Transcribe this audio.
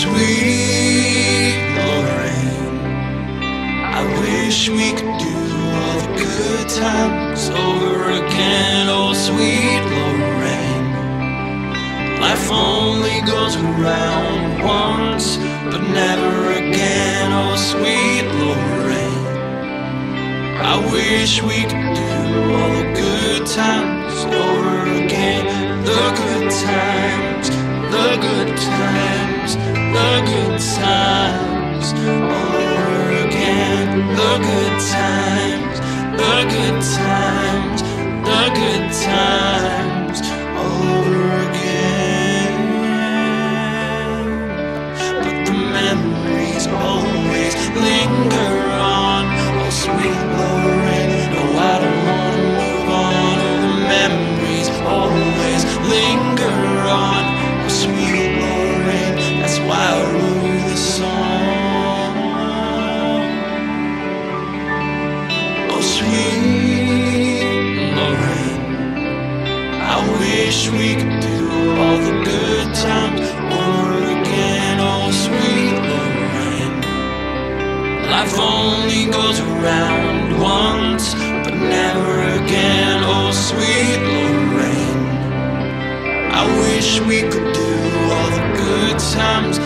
Sweet Lorraine, I wish we could do all the good times over again. Oh, sweet Lorraine, life only goes around once, but never again. Oh, sweet Lorraine, I wish we could do all the good times over again. The good times, the good times the good times over again. The good times, wish we could do all the good times over again. Oh, sweet Lorraine. Life only goes around once, but never again. Oh, sweet Lorraine. I wish we could do all the good times